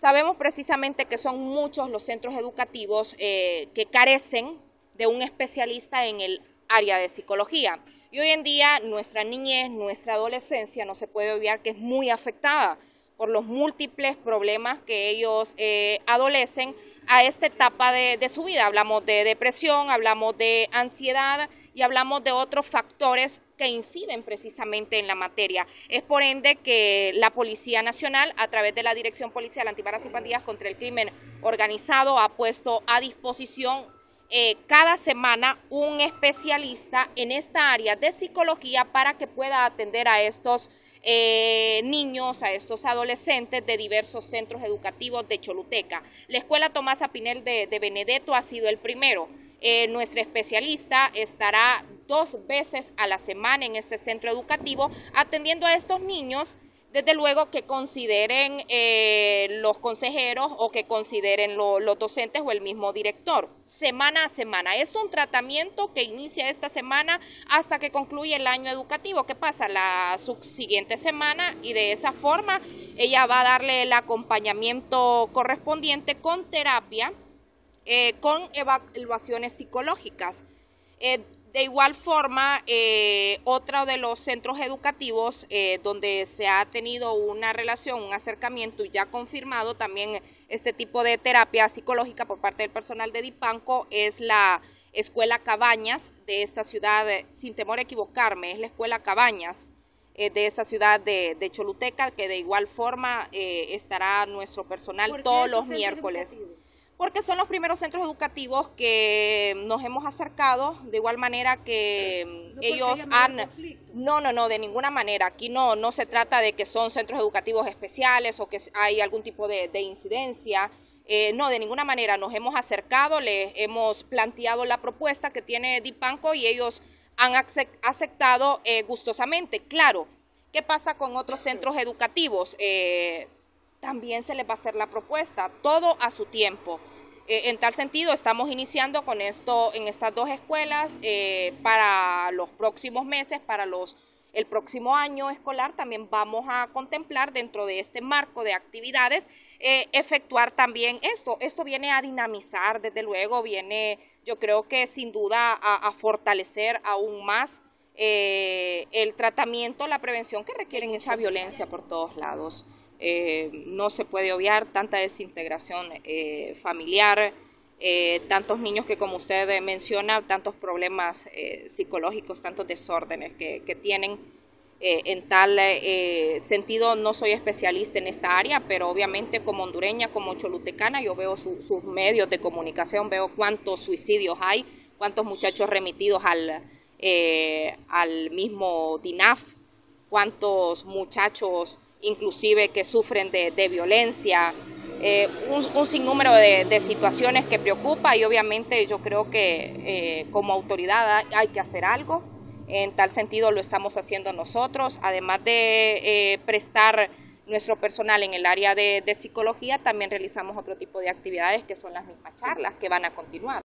Sabemos precisamente que son muchos los centros educativos eh, que carecen de un especialista en el área de psicología. Y hoy en día nuestra niñez, nuestra adolescencia, no se puede olvidar que es muy afectada por los múltiples problemas que ellos eh, adolecen a esta etapa de, de su vida. Hablamos de depresión, hablamos de ansiedad y hablamos de otros factores que inciden precisamente en la materia. Es por ende que la Policía Nacional, a través de la Dirección Policial Antibalas y Pandillas contra el Crimen Organizado, ha puesto a disposición eh, cada semana un especialista en esta área de psicología para que pueda atender a estos eh, niños, a estos adolescentes de diversos centros educativos de Choluteca. La Escuela Tomás Apinel de, de Benedetto ha sido el primero. Eh, nuestra especialista estará dos veces a la semana en este centro educativo atendiendo a estos niños desde luego que consideren eh, los consejeros o que consideren los docentes o el mismo director, semana a semana. Es un tratamiento que inicia esta semana hasta que concluye el año educativo. ¿Qué pasa? La subsiguiente semana y de esa forma ella va a darle el acompañamiento correspondiente con terapia eh, con evaluaciones psicológicas. Eh, de igual forma, eh, otro de los centros educativos donde se ha tenido una relación, un acercamiento y ya confirmado también este tipo de terapia psicológica por parte del personal de Dipanco es la Escuela Cabañas de esta ciudad, sin temor a equivocarme, es la Escuela Cabañas de esta ciudad de, Choluteca, que de igual forma estará nuestro personal todos los miércoles porque son los primeros centros educativos que nos hemos acercado, de igual manera que ellos han... No, no, no, de ninguna manera. Aquí no, no se trata de que son centros educativos especiales o que hay algún tipo de, incidencia. Eh, no, de ninguna manera. Nos hemos acercado, les hemos planteado la propuesta que tiene Dipanco y ellos han aceptado eh, gustosamente. Claro, ¿qué pasa con otros centros educativos? Eh, también se les va a hacer la propuesta, todo a su tiempo. Eh, en tal sentido, estamos iniciando con esto en estas dos escuelas eh, para los próximos meses, para los el próximo año escolar también vamos a contemplar dentro de este marco de actividades eh, efectuar también esto. Esto viene a dinamizar, desde luego, viene yo creo que sin duda a, fortalecer aún más el tratamiento, la prevención que requieren esa violencia por todos lados. Eh, no se puede obviar tanta desintegración eh, familiar, eh, tantos niños que como usted menciona, tantos problemas psicológicos, tantos desórdenes que, tienen. en tal sentido, no soy especialista en esta área, pero obviamente como hondureña, como cholutecana, yo veo sus medios de comunicación, veo cuántos suicidios hay, cuántos muchachos remitidos al, al mismo DINAF, cuántos muchachos inclusive que sufren de, violencia, eh, un, sinnúmero de, situaciones que preocupa y obviamente yo creo que eh, como autoridad hay que hacer algo. En tal sentido lo estamos haciendo nosotros, además de eh, prestar nuestro personal en el área de, de psicología, también realizamos otro tipo de actividades que son las mismas charlas que van a continuar.